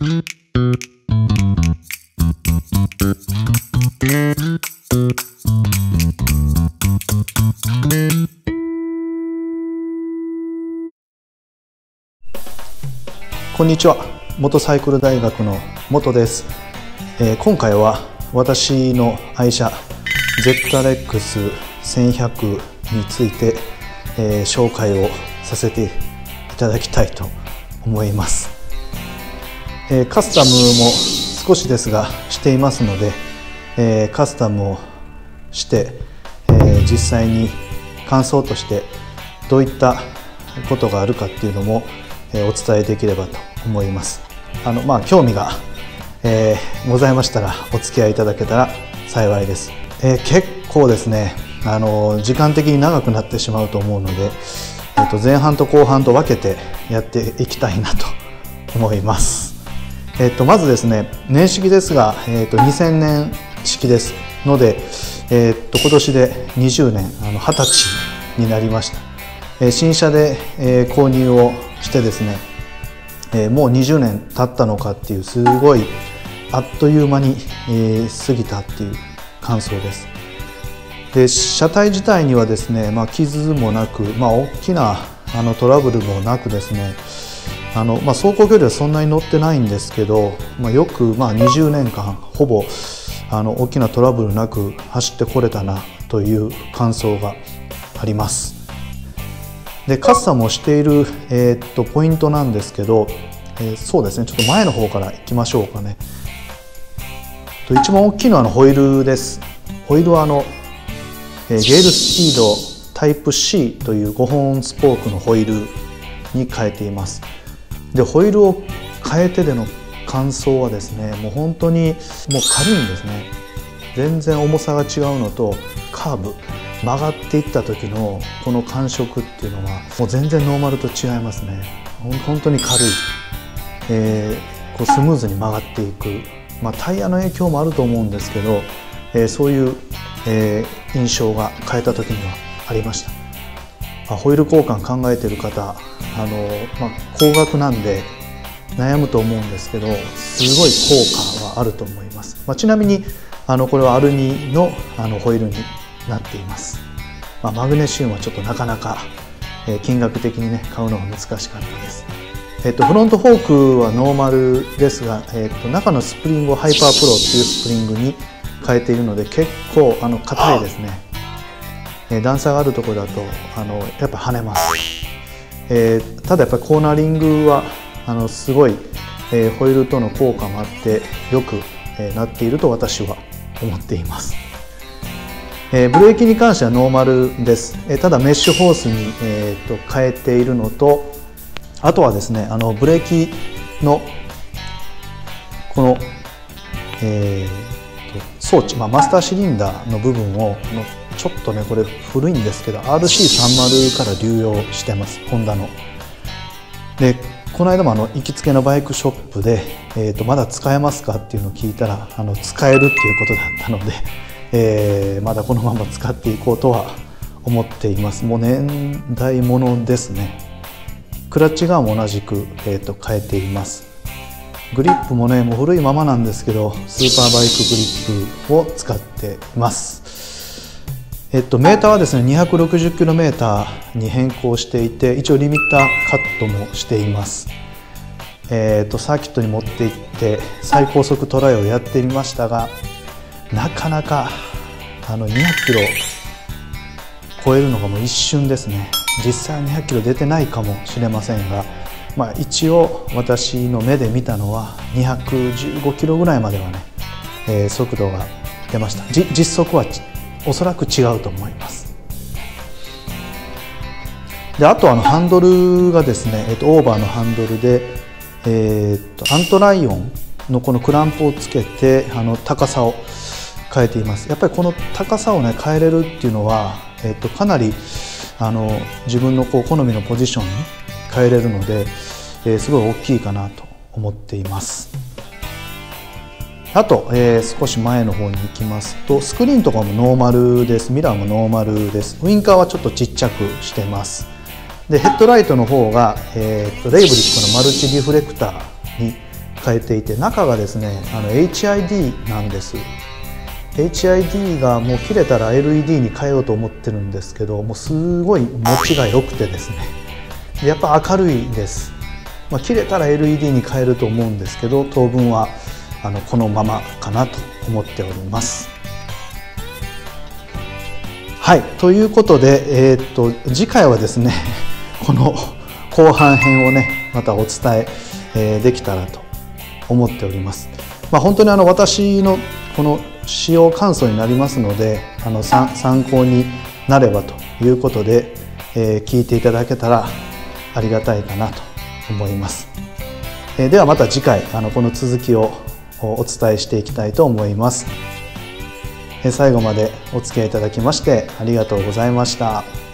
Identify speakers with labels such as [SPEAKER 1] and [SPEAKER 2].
[SPEAKER 1] こんにちは。元サイクル大学の元です、えー、今回は私の愛車 ZRX1100 について、えー、紹介をさせていただきたいと思います、え、カスタムも少しですがしていますので、えカスタムをして、え実際に感想としてどういったことがあるかっていうのもお伝えできればと思います。あのまあ興味が、え、ございましたらお付き合いいただけたら幸いです、え、結構ですねあの時間的に長くなってしまうと思うので、えー、と前半と後半と分けてやっていきたいなと思います。えっ、とまずですね年式ですが、えー、と2000年式ですので、えー、と今年で20年あの20歳になりました、え新車で、え購入をしてですねえ、もう20年経ったのかっていうすごいあっという間に、え、過ぎたっていう感想です。で車体自体にはですね、まあ、傷もなく、まあ、大きなあのトラブルもなくですねあの、まあ、走行距離はそんなに乗ってないんですけど、まあ、よく、まあ、20年間ほぼあの大きなトラブルなく走ってこれたなという感想があります。でカスタムをしている、えー、っとポイントなんですけど、えー、そうですねちょっと前の方からいきましょうかね。と一番大きいのはあのホイールです。ホイールはあの、えー、ゲールスピードタイプ C という5本スポークのホイールに変えています。でホイールを変えてでの感想はですねもう本当にもう軽いんですね。全然重さが違うのとカーブ曲がっていった時のこの感触っていうのはもう全然ノーマルと違いますね。本当に軽い、えー、こうスムーズに曲がっていく、まあ、タイヤの影響もあると思うんですけど、えー、そういう、えー、印象が変えた時にはありました、ホイール交換考えてる方あの、まあ、高額なんで悩むと思うんですけどすごい効果はあると思います、まあ、ちなみにあのこれはアルニのあのホイールになっています、まあ、マグネシウムはちょっとなかなか、えー、金額的にね買うのが難しかったです。えっと、フロントフォークはノーマルですが、えっと、中のスプリングをハイパープロっていうスプリングに変えているので結構あの硬いですね、えー、段差があるところだとあのやっぱ跳ねます、えー、ただやっぱりコーナリングはあのすごい、えー、ホイールとの効果もあってよく、えー、なっていると私は思っています。えー、ブレーキに関してはノーマルです、えー、ただメッシュホースに、えーと、変えているのとあとはですねあのブレーキのこの、えーと、装置、まあ、マスターシリンダーの部分をちょっとねこれ古いんですけど RC30 から流用してますホンダの。でこの間もあの行きつけのバイクショップで、えーと、まだ使えますかっていうのを聞いたらあの使えるっていうことだったので えー、まだこのまま使っていこうとは思っています。もう年代物ですね。クラッチ側も同じく、えーと、変えています。グリップもねもう古いままなんですけどスーパーバイクグリップを使っています。えっと、メーターはですね 260km に変更していて一応リミッターカットもしています、えっと、サーキットに持っていって最高速トライをやってみましたがなかなかあの200キロ超えるのがもう一瞬ですね。実際200キロ出てないかもしれませんが、まあ、一応私の目で見たのは215キロぐらいまではね、えー、速度が出ました。実測はおそらく違うと思います。であとあのハンドルがですね、えー、とオーバーのハンドルで、えー、とアントライオンのこのクランプをつけてあの高さを変えています。やっぱりこの高さをね変えれるっていうのは、えっと、かなりあの自分のこう好みのポジションに変えれるので、えー、すごい大きいかなと思っています。あと、えー、少し前の方に行きますとスクリーンとかもノーマルです。ミラーもノーマルです。ウインカーはちょっとちっちゃくしてます。でヘッドライトの方が、えーと、レイブリックのマルチリフレクターに変えていて中がですねあの HID なんです。HID がもう切れたら LED に変えようと思ってるんですけどもうすごい持ちが良くてですね。やっぱ明るいです、まあ、切れたら LED に変えると思うんですけど当分はあのこのままかなと思っておりますはいということで、えー、っと次回はですね この後半編をねまたお伝ええー、できたらと思っております。まあ、本当にあの私のこの使用感想になりますのであの参考になればということで、えー、聞いていただけたらありがたいかなと思います。えー、ではまた次回あのこの続きをお伝えしていきたいと思います。最後までお付き合いいただきましてありがとうございました。